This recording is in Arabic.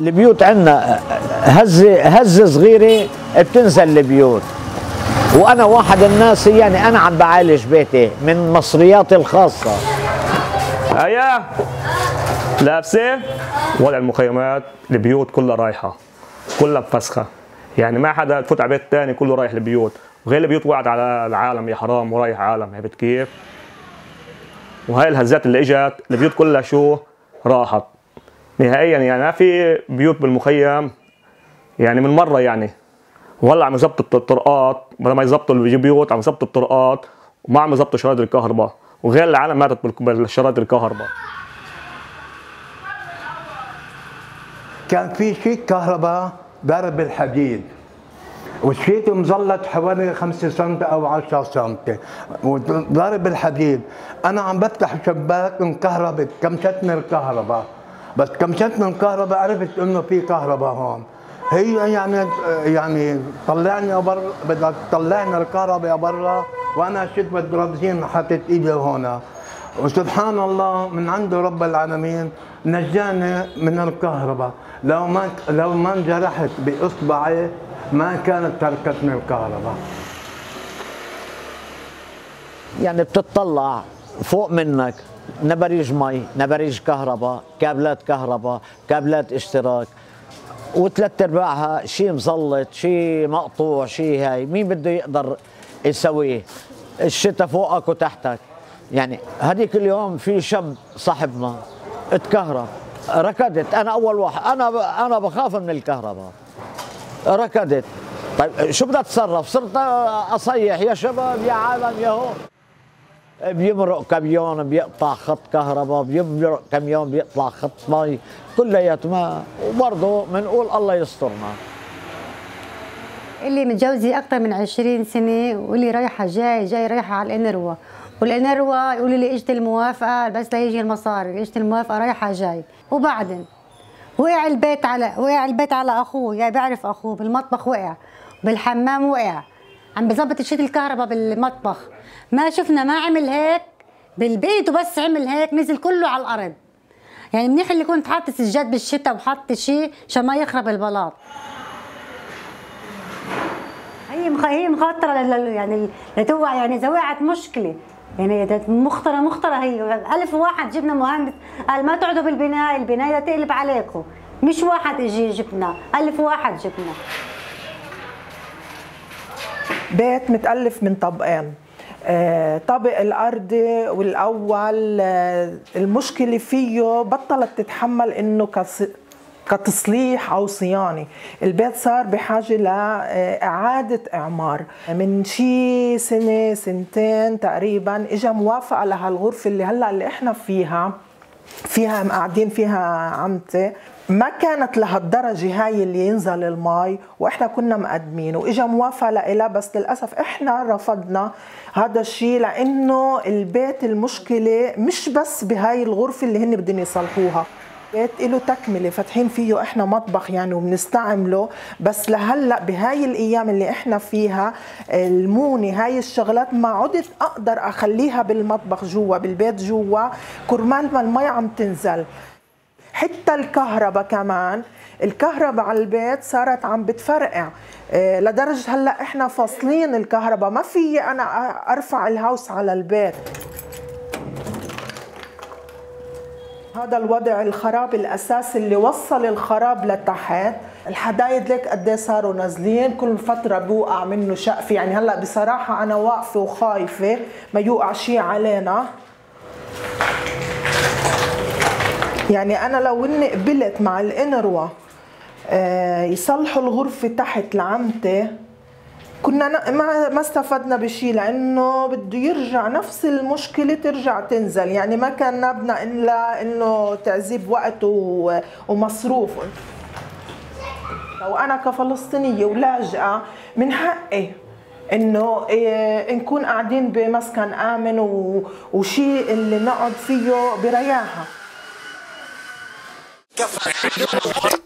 البيوت عندنا هزه هزه صغيرة بتنزل البيوت. وأنا واحد الناس يعني أنا عم بعالج بيتي من مصرياتي الخاصة. هيا. لابسة. وضع المخيمات البيوت كلها رايحة كلها مفسخه يعني ما حدا تفوت على بيت ثاني كله رايح البيوت. وغير البيوت وقعت على العالم يا حرام ورايح عالم عرفت كيف؟ وهاي الهزات اللي إجت البيوت كلها شو؟ راحت. نهائيا يعني. ما في بيوت بالمخيم يعني من مرة يعني. وهلا عم يظبطوا الطرقات. بدل ما يظبطوا البيوت عم يظبطوا الطرقات. وما عم يظبطوا شرايط الكهرباء. وغير العالم ماتت بالشرايط الكهرباء. كان في شيك كهرباء ضرب الحديد. والشيك مزلط حوالي 5 سم أو 10 سم وضرب الحديد. أنا عم بفتح شباك انكهربت كمشتني الكهرباء. بس كمشتني الكهرباء عرفت إنه في كهرباء هون. هي يعني يعني طلعني برا بدك تطلعني الكهرباء برا وأنا شد بالدرابزين حطيت إيدي هون وسبحان الله من عند رب العالمين نجاني من الكهرباء. لو ما لو ما انجرحت بإصبعي ما كانت تركتني الكهرباء. يعني بتطلع. فوق منك. نبريش مي نبريش كهرباء كابلات كهرباء كابلات اشتراك. وثلاث أرباعها شيء مزلط شيء مقطوع شيء هاي. مين بده يقدر يسويه؟ الشتاء فوقك وتحتك. يعني هذيك اليوم في شاب صاحبنا اتكهرب ركضت. أنا أول واحد. أنا أنا بخاف من الكهرباء. ركضت. طيب شو بدها تتصرف؟ صرت أصيح. يا شباب يا عالم يا هون. بيمرق كميون بيقطع خط كهرباء بيمرق كميون بيقطع خط مي. كلياته ما وبرضه بنقول الله يسترنا. اللي متجوزة أكثر من 20 سنة واللي رايحة جاي جاي رايحة على الإنروا. والإنروا يقولوا لي اجت الموافقة بس ليجي المصاري اجت الموافقة رايحة جاي. وبعدين وقع البيت على وقع البيت على أخوه يعني بيعرف أخوه بالمطبخ وقع بالحمام وقع. عم بظبط شيت الكهرباء بالمطبخ. ما شفنا ما عمل هيك. بالبيت وبس عمل هيك نزل كله على الأرض. يعني منيح اللي كنت حاطه سجاد بالشتاء وحاطه شيء عشان ما يخرب البلاط. هي. هي مخاطرة. يعني لتوقع يعني وقعت مشكلة. يعني مخطرة مخطرة هي. ألف واحد جبنا مهندس قال ما تقعدوا بالبناية البناية تقلب عليكم. مش واحد أجي جبنا ألف واحد جبنا. بيت متألف من طبقين. آه، طابق الأرضي والأول آه، المشكلة فيه بطلت تتحمل إنه كتصليح أو صيانة. البيت صار بحاجة لاعاده إعمار. من شي سنة سنتين تقريبا اجى موافقة لهالغرفة اللي هلأ اللي إحنا فيها فيها قاعدين فيها عمتي. ما كانت لهالدرجه هاي اللي ينزل المي وإحنا كنا مقدمين وإجا موافقة لها بس للأسف إحنا رفضنا هذا الشيء لأنه البيت المشكلة مش بس بهاي الغرفة اللي هن بدهم يصلحوها. بيت له تكملة فاتحين فيه إحنا مطبخ يعني وبنستعمله. بس لهلأ بهاي الأيام اللي إحنا فيها المونة هاي الشغلات ما عدت أقدر أخليها بالمطبخ جوا بالبيت جوا. كرمال ما المي عم تنزل. حتى الكهرباء كمان الكهرباء على البيت صارت عم بتفرقع. إيه، لدرجة هلأ إحنا فاصلين الكهرباء. ما في أنا أرفع الهاوس على البيت. هذا الوضع الخراب الاساسي اللي وصل الخراب لتحت. الحدايد ليك قد إيه صاروا نازلين؟ كل فترة بوقع منه شقف يعني هلأ بصراحة أنا واقفة وخايفة. ما يوقع شيء علينا. يعني أنا لو إني قبلت مع الانروا آه، يصلحوا الغرفة تحت لعمتي كنا ما ما استفدنا بشيء لأنه بده يرجع نفس المشكلة ترجع تنزل. يعني ما كان نبنا الا إنه تعذيب وقت ومصروف. وأنا كفلسطينية ولاجئة من حقي إنه إيه نكون قاعدين بمسكن آمن وشيء اللي نقعد فيه برياحة. Cafard.